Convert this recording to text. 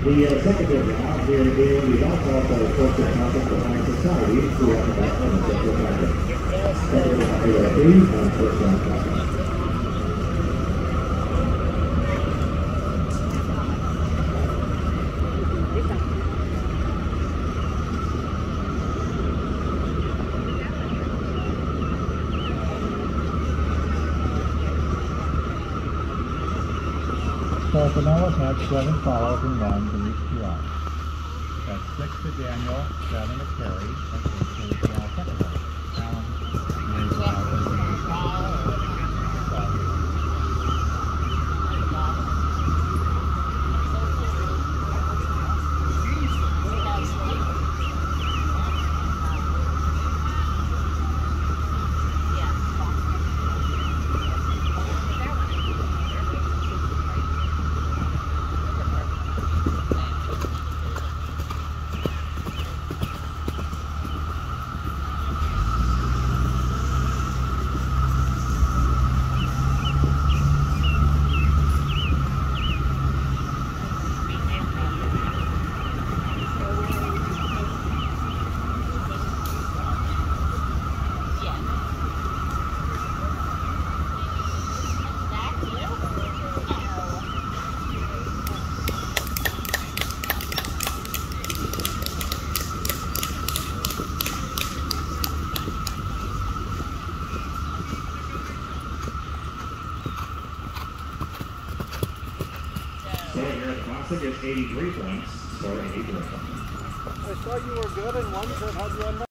The uh, second big round here in game, we also have the Corporate Conference for High Society, have the back on the we have three, and first conference. So Fanoa had seven follows and runs in each two outs. That's six to Daniel, seven to Terry, and eight to the second Here Classic is 83 points, 83 points. I saw you were good and one said, how'd you?